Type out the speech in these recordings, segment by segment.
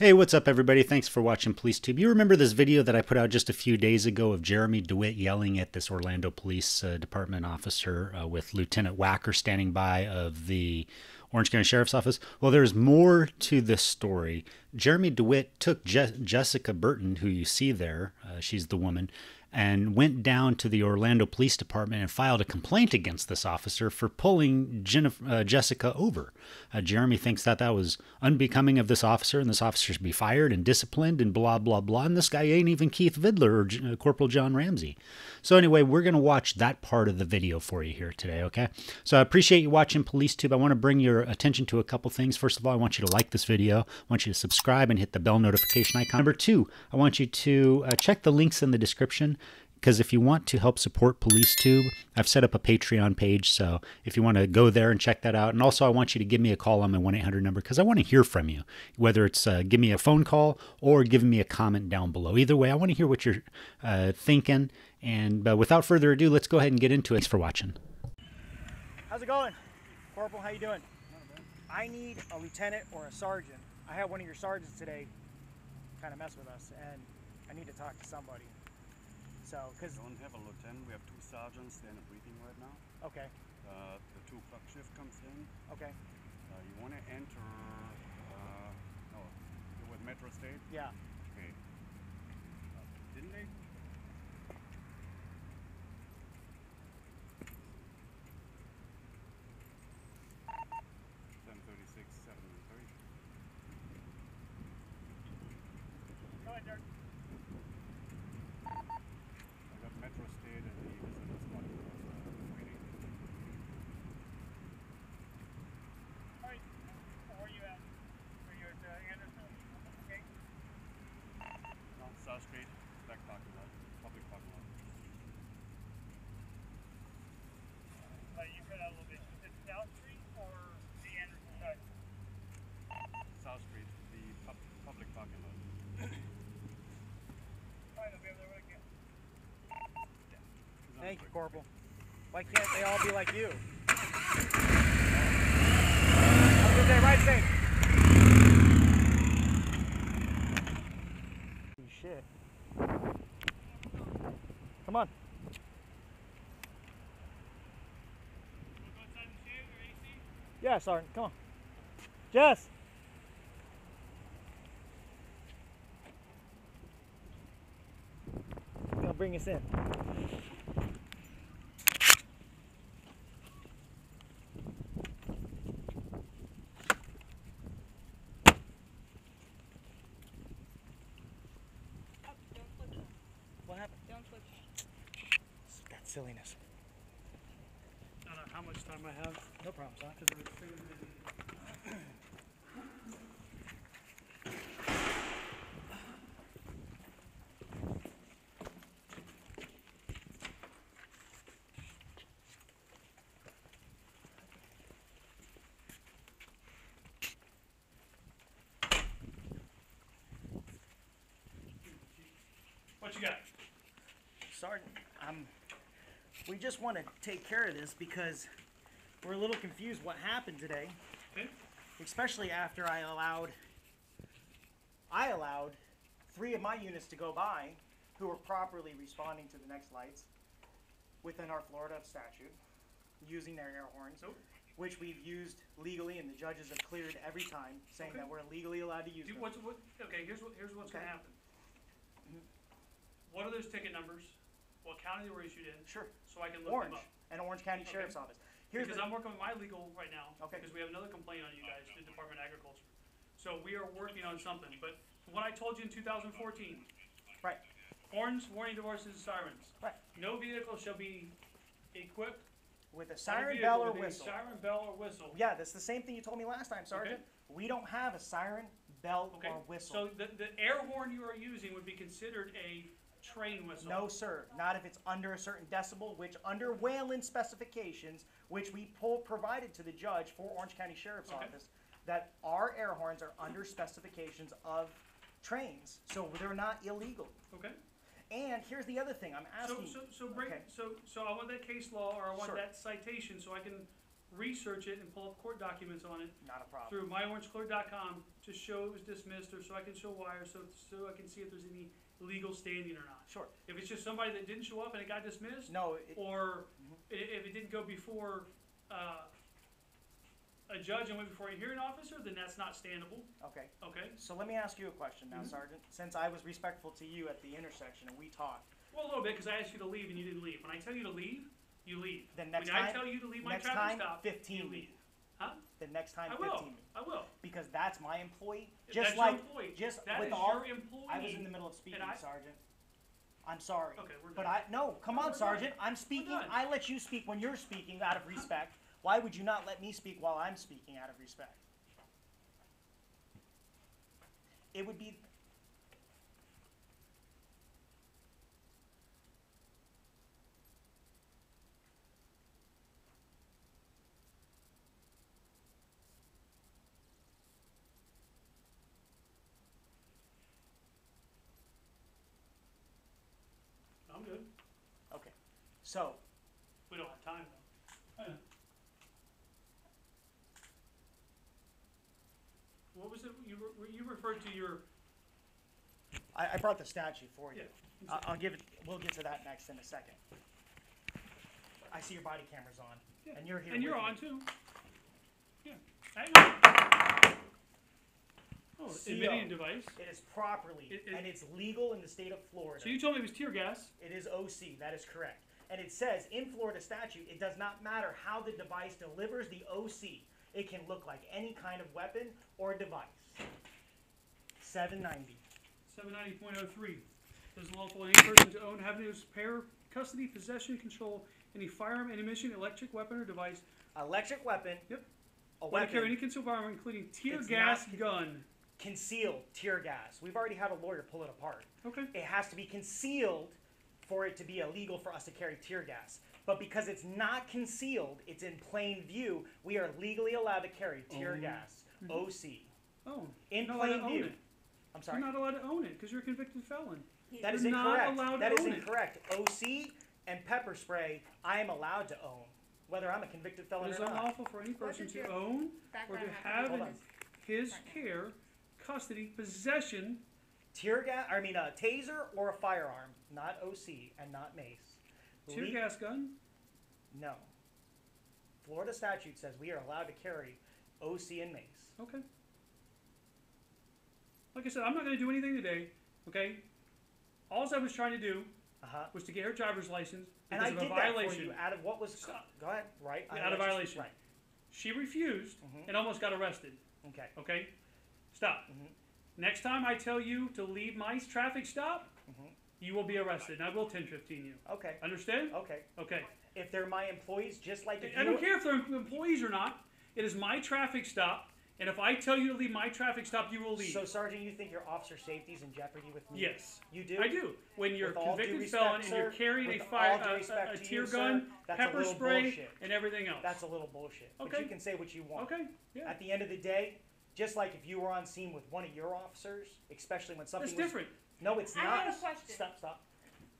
Hey, what's up, everybody? Thanks for watching PoliceTube. You remember this video that I put out just a few days ago of Jeremy Dewitte yelling at this Orlando Police uh, Department officer uh, with Lieutenant Wacker standing by of the Orange County Sheriff's Office? Well, there's more to this story. Jeremy Dewitte took Je- Jessica Burton, who you see there, uh, she's the woman, and went down to the Orlando Police Department and filed a complaint against this officer for pulling Jennifer, uh, Jessica over. Uh, Jeremy thinks that that was unbecoming of this officer, and this officer should be fired and disciplined and blah blah blah. And this guy ain't even Keith Vidler or J- uh, Corporal John Ramsey. So anyway, we're gonna watch that part of the video for you here today. Okay. So I appreciate you watching PoliceTube. I want to bring your attention to a couple things. First of all, I want you to like this video. I want you to subscribe and hit the bell notification icon. Number two, I want you to uh, check the links in the description because if you want to help support PoliceTube, I've set up a Patreon page. So if you want to go there and check that out, and also I want you to give me a call on my 1 800 number because I want to hear from you, whether it's uh, give me a phone call or giving me a comment down below. Either way, I want to hear what you're uh, thinking. And uh, without further ado, let's go ahead and get into it. Thanks for watching. How's it going? Corporal, how you doing? I need a lieutenant or a sergeant. I had one of your sergeants today kind of mess with us, and I need to talk to somebody. So, because, We don't have a lieutenant. We have two sergeants. They're in a briefing right now. okay, Uh, the two o'clock shift comes in. okay, Uh, you want to enter? Uh, no, with Metro State. yeah. Okay. Uh, didn't they? Seven thirty-six, seven thirty. Go ahead, Dirk. I got Metro State and the visitor spot was uh, waiting. All right, where are you at? Are you at uh, Anderson? Okay. No, South Street, back parking lot, public parking lot. Uh, you cut out a little bit. Is it South Street or the Anderson side? South Street, the pub- public parking lot. All right, I'll be over there when I can. It's on Thank you. Corporal. Why can't they all be like you? Have a good day, ride safe. Shit. Come on. Yeah, Sergeant, come on. Jess! Gonna bring us in. What happened? Don't flip. That silliness. I don't know how much time I have. No problem, son. Because I'm extremely busy. What you got? Sergeant, um, we just want to take care of this because we're a little confused what happened today, Okay. especially after I allowed I allowed three of my units to go by who were properly responding to the next lights within our Florida statute, using their air horns, Nope. which we've used legally, and the judges have cleared every time, saying Okay. that we're legally allowed to use Do, them. what, okay, here's what, here's what's Okay. happen. Mm-hmm. What are those ticket numbers? What county they were issued in? Sure. So I can look Orange them up. and Orange County Okay. Sheriff's Office. Here's Because the, I'm working with my legal right now. Okay. Because we have another complaint on you guys, the Department of Agriculture. So we are working on something, but what I told you in two thousand fourteen, right, horns, warning devices, sirens. right, No vehicle shall be equipped. with a siren vehicle bell or with a whistle. Siren, bell, or whistle. Yeah, that's the same thing you told me last time, Sergeant. We don't have a siren, bell, Okay, or whistle. so the, the air horn you are using would be considered a train whistle. No, sir. Not if it's under a certain decibel, which under Whelen specifications, which we pull, provided to the judge for Orange County Sheriff's Okay. Office, that our air horns are under specifications of trains, so they're not illegal. Okay. And here's the other thing I'm So, asking. so, so bring, Okay. so, so I want that case law, or I want Sure. that citation, so I can research it and pull up court documents on it Not a problem. through myorangeclerk.com, just to show it was dismissed, or so I can show why, or so, so I can see if there's any legal standing or not. Sure. If it's just somebody that didn't show up and it got dismissed, No, it, or i- if it didn't go before, uh, a judge and went before a hearing officer, then that's not standable, okay. okay? So let me ask you a question now, Mhm. Sergeant. Since I was respectful to you at the intersection and we talked, Well, a little bit, cause I asked you to leave and you didn't leave. When I tell you to leave, you leave. Then next When I time- tell you to leave my next traffic time, stop, 15 you me. leave. Huh? the next time I 15 will, me. I will. Because that's my employee. Just that's your like, employee, just that with is all, your employee. I was in the middle of speaking, I- Sergeant. I'm sorry. Okay, we're But done. I, no, come No, on, we're done. Sergeant. I'm speaking. done. I let you speak when you're speaking out of respect. Why would you not let me speak while I'm speaking out of respect? It would be, I'm good. okay. So, We don't have time though. What was it, you, re- you referred to your, I, I brought the statute for you. yeah, I- I'll give it, we'll get to that next in a second. I see your body camera's on, and you're here and you're with me. on too. Yeah. Oh, CO. admitting device. It is properly, It- it- and it's legal in the state of Florida. So you told me it was tear gas. It is OC, that is correct. And it says in Florida statute, it does not matter how the device delivers the OC. It can look like any kind of weapon or device. Seven ninety. Seven ninety point oh three. Does lawful any person to own, have, in his pair, custody, possession, control any firearm, ammunition, electric weapon or device, Electric weapon. Yep. A to carry any weapon. concealed firearm, including tear It's gas gun. Concealed tear gas. We've already had a lawyer pull it apart. Okay. It has to be concealed for it to be illegal for us to carry tear gas. But because it's not concealed, it's in plain view, we are legally allowed to carry tear Oh. gas. Mm-hmm. OC. Oh, In you're not allowed plain to own view. it. I'm sorry. You're not allowed to own it because you're a convicted felon. That is You're not incorrect. allowed to That is own it. incorrect. OC and pepper spray, I am allowed to own, whether I'm a convicted It felon is or not. unlawful for any person to your own or Background to have in Hold on. his care, custody, possession. Tear gas, I mean a taser or a firearm, not OC and not mace. Tear Le- gas gun? No. Florida statute says we are allowed to carry OC and mace. Okay. Like I said, I'm not going to do anything today. Okay. All I was trying to do Uh huh. was to get her driver's license And I of a did that for violation. you out of what was. Go ahead. Right. Yeah, out of violation. Right. She refused Mhm. and almost got arrested. Okay. Okay. Stop. Mhm. Next time I tell you to leave my traffic stop, Mhm. you will be arrested, and I will 1015 you. Okay. Understand? Okay. Okay. If they're my employees, just like if I you don't care if they're employees or not. It is my traffic stop, and if I tell you to leave my traffic stop, you will leave. So, Sergeant, you think your officer safety is in jeopardy with me? yes, You do? I do. When you're With all due convicted respect, felon and you're sir, carrying a with fire, due a- a, respect a to tear you, sir, gun, that's a pepper little spray, bullshit. and everything else. That's a little bullshit. But Okay. you can say what you want. okay. Yeah, At the end of the day, just like if you were on scene with one of your officers, especially when something it's was different. No, it's I not. have a question. Stop, stop.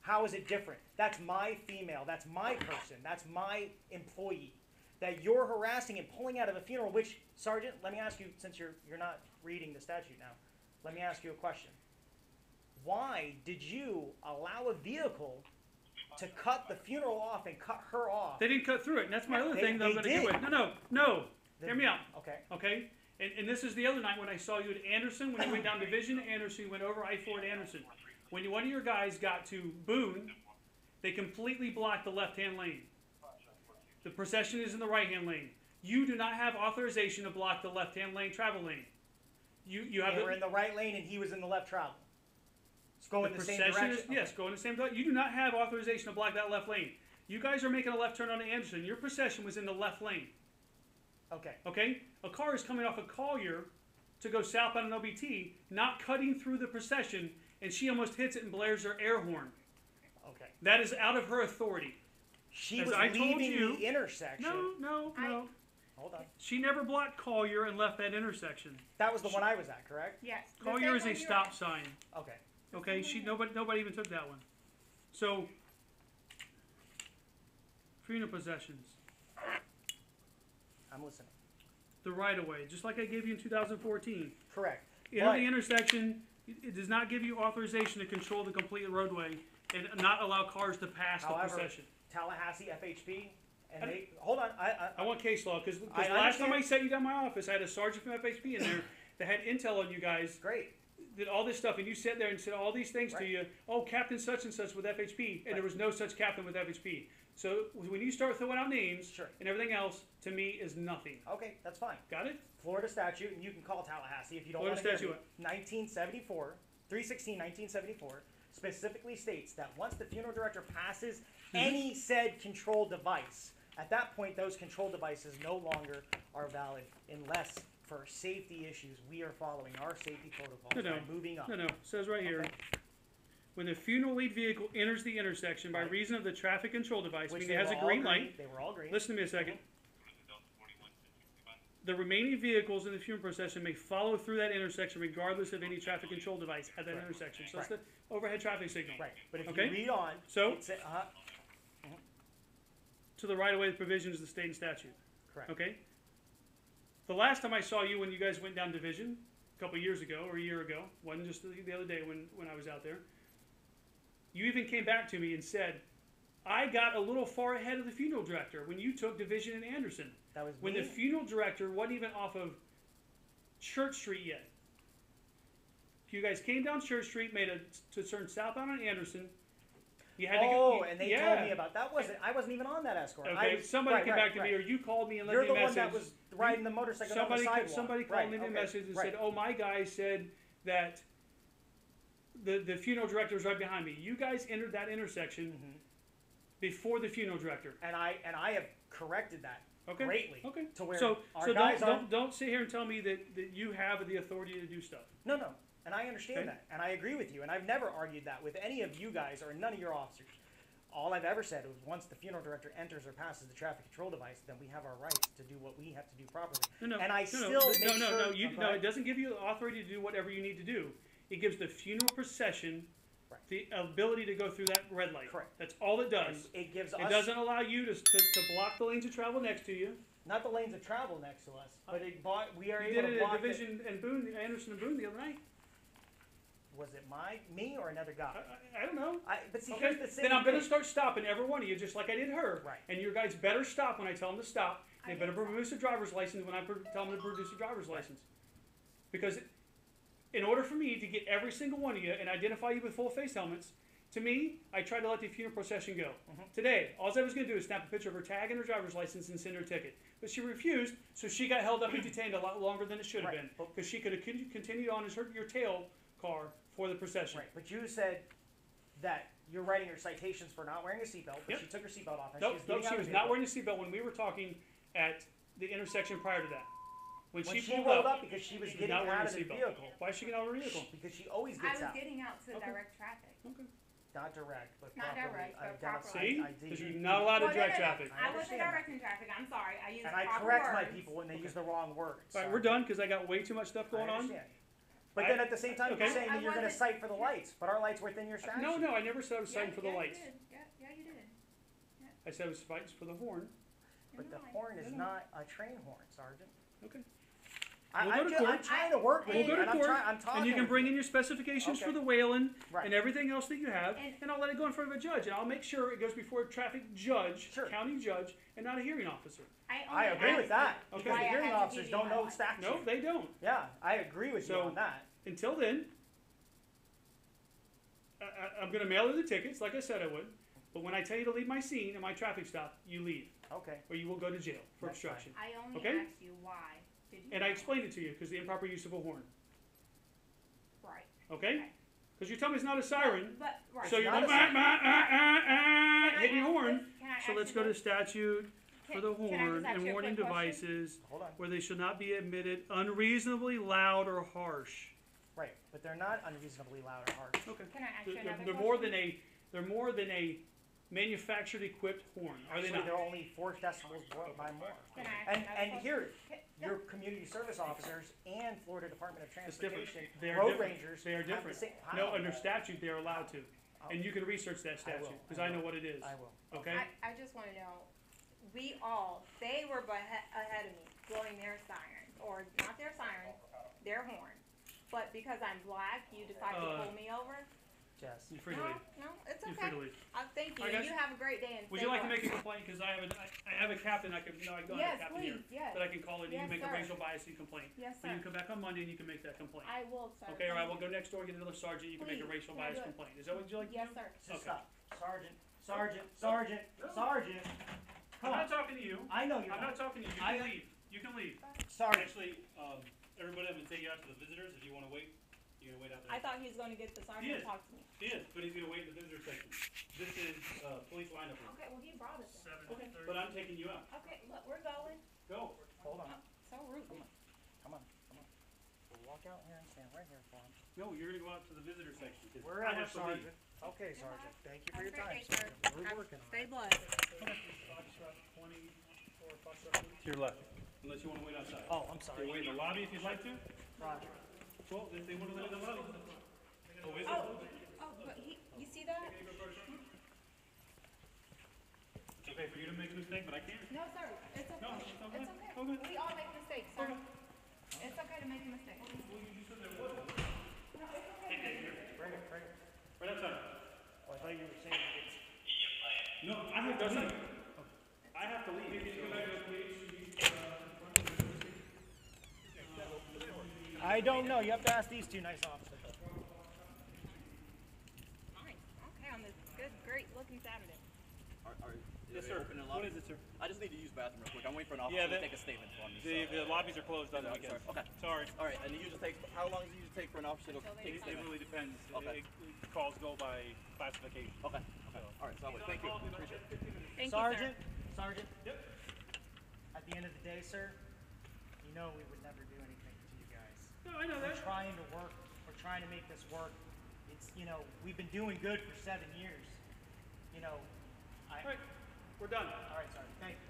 How is it different? That's my female. That's my person. That's my employee. That you're harassing and pulling out of a funeral. Which, Sergeant, let me ask you, since you're you're not reading the statute now, let me ask you a question. Why did you allow a vehicle to cut the funeral off and cut her off? They didn't cut through it, and that's my other They- thing that I'm they going to get did. with. No, no, no. The- Hear me out. Okay. Okay? And, and this is the other night when I saw you at Anderson, when you went down Division to Anderson, you went over I 4 at Anderson. When you, one of your guys got to Boone, they completely blocked the left hand lane. The procession is in the right hand lane. You do not have authorization to block the left hand lane travel lane. You, you have They the, were in the right lane and he was in the left travel. It's going the the, same direction. is, yes, go in the same direction. You do not have authorization to block that left lane. You guys are making a left turn on Anderson. Your procession was in the left lane. Okay. Okay? A car is coming off a Collier to go southbound on OBT, not cutting through the procession, and she almost hits it and blares her air horn. Okay. That is out of her authority. She As was I told leaving you- the intersection. No, no, I- no. Hold on. She never blocked Collier and left that intersection. That was the one I was at, correct? Yes. Collier is a stop at. sign. Okay. Okay, she nobody nobody even took that one. So funeral possessions. I'm listening. the right of way, just like I gave you in two thousand fourteen. Correct. Enter But- the intersection, it, it does not give you authorization to control the complete roadway and not allow cars to pass the However, procession. Tallahassee FHP, and they, hold on, I, I, I want case law, because I last time I sat you down in my office, I had a sergeant from FHP in there that had intel on you guys, great. did all this stuff, and you sat there and said all these things to Right. you, oh, Captain such and such with FHP, and there was no such captain with FHP. So when you start throwing out names Sure. and everything else, to me is nothing. Okay, that's fine. Got it? Florida statute, and you can call Tallahassee if you don't Florida want to statute me. 1974, 316, 1974 specifically states that once the funeral director passes Mm-hmm. any said control device, at that point those control devices no longer are valid unless for safety issues we are following our safety protocols No, no. by moving up. No, no, it says right here. Okay. When the funeral lead vehicle enters the intersection by Right. reason of the traffic control device, Which meaning they it has were a all green light, They were all green. listen to me a second. The remaining vehicles in the funeral procession may follow through that intersection regardless of any traffic control device at that Right. intersection. So that's the overhead traffic signal. Right, but if Okay. you read on, So- it sa- uh, To the right of way provisions of the state and statute. correct. Okay? The last time I saw you when you guys went down division, a couple years ago or a year ago, wasn't just the, the other day when, when I was out there, you even came back to me and said, I got a little far ahead of the funeral director when you took division in Anderson. That was When me. the funeral director wasn't even off of Church Street yet. You guys came down Church Street, made a to turn southbound on Anderson. You had to oh, go. and they yeah. told me about that. Wasn't I wasn't even on that escort. I Okay, was, somebody right, came right, back to right. me, or you called me and left You're me the one that was riding the motorcycle somebody, on the sidewalk. somebody called me a message and said, "Oh, my guy said that the the funeral director was right behind me. You guys entered that intersection Mm-hmm. before the funeral director. and I and I have corrected that Okay, greatly okay. to where so so don't, don't don't sit here and tell me that, that you have the authority to do stuff. No, no, and I understand Okay. that, and I agree with you, and I've never argued that with any of you guys or none of your officers. All I've ever said was once the funeral director enters or passes the traffic control device, then we have our rights to do what we have to do properly. No, no, and I no, still no, no, no, sure. no, you, no. It doesn't give you the authority to do whatever you need to do. It gives the funeral procession Right. the ability to go through that red light. Correct. That's all it And does. it gives It us doesn't allow you to, to, to block the lanes of travel next to you. not the lanes of travel next to us, but it bought, we are You able did to it at block. the- Division and Boone, Anderson and Boone the other night. was it my me or another guy? I, I, I don't know. I, but see, Okay, here's the thing. then I'm gonna start stopping every one of you, just like I did her. Right. And your guys better stop when I tell them to stop. They better produce a driver's license when I pro- tell them to produce a driver's license. Because in order for me to get every single one of you and identify you with full face helmets, to me, I tried to let the funeral procession go. Mm-hmm. Today, all I was going to do is snap a picture of her tag and her driver's license and send her a ticket. But she refused, so she got held up and detained a lot longer than it should have Right, been. Because she could have con- continued on as her, your tail car for the procession. Right, but you said that you're writing her citations for not wearing a seatbelt, but Yep. she took her seatbelt off and Nope, she was nope, she was not wearing a seatbelt when we were talking at the intersection prior to that. When, When she, she pulled rolled up, up because she was she was getting not wearing out a of the seatbelt. vehicle. Why is she getting out of her vehicle? Because she always I gets was out. getting out to Okay. direct traffic. Okay. Not direct, but Not properly direct, uh, but identified properly. See? ID. Because you're not allowed to Well, no, direct no, no. traffic. I I wasn't understand that. directing traffic. I'm sorry. I used And I proper correct my words. people when they use the wrong words. All right, we're done because I got way too much stuff I going on. understand. But I- then at the same time, okay. you're saying I that you're going to wasn't- cite for the lights, but our lights within your uh, statute. No, no, I never said I was Yeah, citing for the yeah, lights. Did. Yeah, yeah, you did. I said I was fighting for the horn. But the horn is No, no. not a train horn, Sergeant. Okay. I, We'll go I'm, to ju- I'm court. trying to work with We'll you, go to and I'm, court, try- I'm talking and you can bring in your specifications for the Whelen Right. and everything else that you have, and, And- I'll let it go in front of a judge, and I'll make sure it goes before a traffic judge, Sure. county judge, and not a hearing officer. I, I agree with that, Okay. because the I hearing officers don't know my the statute. No, they don't. Yeah, I agree with So- you on that. Until then, I, I, I'm going to mail her the tickets, like I said I would. But when I tell you to leave my scene and my traffic stop, you leave, Okay. or you will go to jail for That's fine. obstruction. I only Okay. asked you why. Did you And I explained it to you because the improper use of a horn. Right. Okay? Okay. Because you tell me it's not a siren, But, right. so you're going, a siren. "Bah, bah, ah, ah, ah," hitting your horn. this- can I So let's go to this? statute for the can I just horn and warning devices where they should not be emitted unreasonably loud or harsh. Right, but they're not unreasonably loud or harsh. Okay. Can I ask They're, you they're- another they're more than a they're more than a manufactured equipped horn, are they Actually, not? they're only four decibels more- by more. Can And, and here, your community service officers and Florida Department of It's different. Transportation, They are road different. rangers They are have the different. same. No, under statute they are allowed to, and you can research that I will, statute because I I know will. what it is. I will. Okay. I, I just want to know, we all, they were behe- ahead of me. blowing their sirens, or not their sirens, their horn. But because I'm black, you decide Uh, to pull me over? Jess. You're free to No, leave. no, it's You're okay. free to leave. Uh, thank you. I got You you. have a great day and Would stay you like to blessed. make a complaint? Because I have a, I, I have a captain. I can, no, I don't have a captain here. yes. But I can call it. and You Yes, can make sir. a racial bias complaint. Yes, So you sir. can come back on Monday and you can make that complaint. I will, sir. Okay, all right. We'll go next door, and get another sergeant. You can make a Please, racial can I bias do it? complaint. Is that what you'd like Yes, to do? sir. Just Okay. stop. Sergeant, sergeant, sergeant, sergeant. I'm Come not talking to you. I know you're I'm not not. talking to you. You I- can leave. You can leave. Sergeant. Actually, um, everybody, I'm gonna take you out to the visitors, if you wanna wait, you're gonna wait out there. I thought he was gonna get the sergeant Yes. to talk to me. He is, but he's gonna wait in the visitor section. This is, uh, police lineup room, Okay, well, he brought us there. Seven Okay, but I'm taking you out. okay, look, we're going. Go. Hold on. So rude. Come on, come on. We'll walk out here and stand right here for him. No, you're gonna go out to the visitor section. 'cause I Wherever, have to leave. sergeant. Okay, sergeant. Thank you for your time, sergeant. We're working on Stay it. blessed. Foxtrot 24, Foxtrot To your left, unless you wanna wait outside. Oh, I'm You sorry. can wait in the lobby if you'd like to. Roger. Well, if they wait in the lobby. Oh, is it? Oh, oh, but he, you see that? It's okay for you to make a mistake, but I can't. No, sir, it's okay. No, it's okay. It's okay. Okay. We all make mistakes, sir. It's okay to make a mistake. Well, you just said there was. Bring it, bring it. Right outside. Oh, I thought you were saying it's. No, I have to leave. I have to leave. I don't know. You have to ask these two nice officers. Fine, okay, on this good, great looking Saturday. Are, are, Yes, are they sir. open and What locked? it, sir? I just need to use the bathroom real quick. I'm waiting for an Yeah, officer that- to take a statement from me. The, so- the lobbies are closed on the I'm weekends. sorry. Okay. Sorry. All right, and it usually takes. How long does it usually take for an officer to take It, a it really depends. Okay. It- it- calls go by classification. Okay. Okay. All right. So I would. Thank you. Appreciate it. Thank Sergeant, you, sir. Sergeant. Yep. At the end of the day, sir, you know we would never do anything to you guys. No, I know We're that. trying to work. We're trying to make this work. It's you know we've been doing good for seven years. You know, I. All right, we're done. All right, Sergeant. Thank you.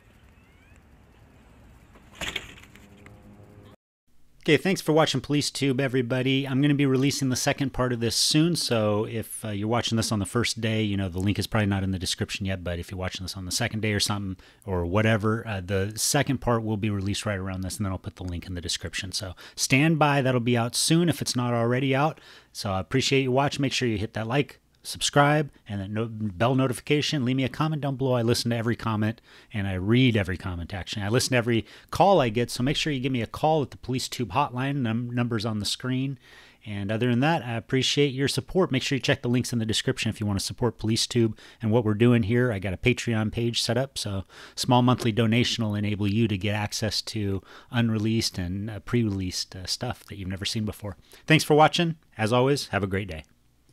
Okay, thanks for watching Police Tube, everybody. I'm going to be releasing the second part of this soon, so if uh, you're watching this on the first day, you know, the link is probably not in the description yet, but if you're watching this on the second day or something, or whatever, uh, the second part will be released right around this, and then I'll put the link in the description. So stand by, that'll be out soon if it's not already out. So I appreciate you watching. Make sure you hit that like, subscribe and that no, bell notification. Leave me a comment down below. I listen to every comment and I read every comment. Actually, I listen to every call I get. So make sure you give me a call at the Police Tube hotline. Num- numbers on the screen. And other than that, I appreciate your support. Make sure you check the links in the description if you want to support Police Tube and what we're doing here. I got a Patreon page set up, so small monthly donation will enable you to get access to unreleased and uh, pre-released uh, stuff that you've never seen before. Thanks for watching. As always, have a great day.